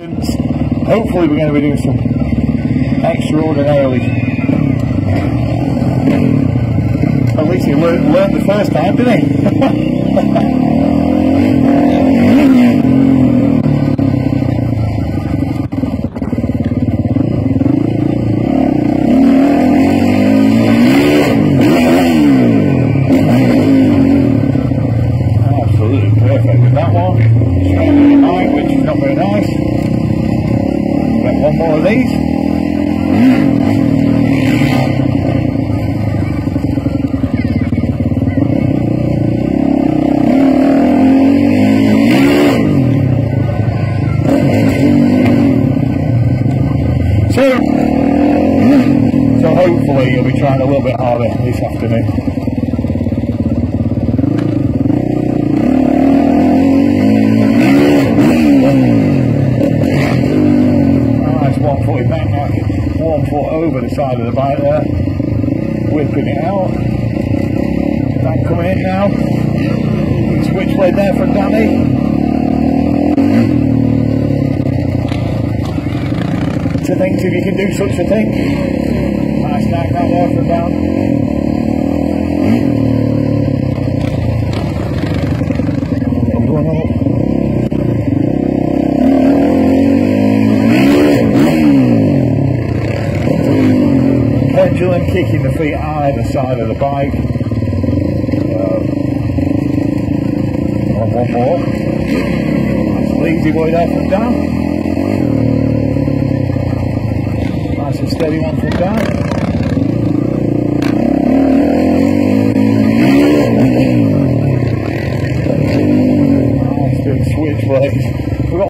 Hopefully we're going to be doing some extraordinarily. At least he learned, learned the first time, didn't he? Absolutely perfect with that one. Which is not very nice. More of these. So, so hopefully you'll be trying a little bit harder this afternoon. Footed back now, one foot over the side of the bike there, whipping it out. That coming in now. Switchblade there from Danny. To think if you can do such a thing. Nice knack out there from down. Pendulum kicking the feet either side of the bike. Um, on one more. That's a lazy boy there from down. Nice and steady one from down. Nice big switchblade.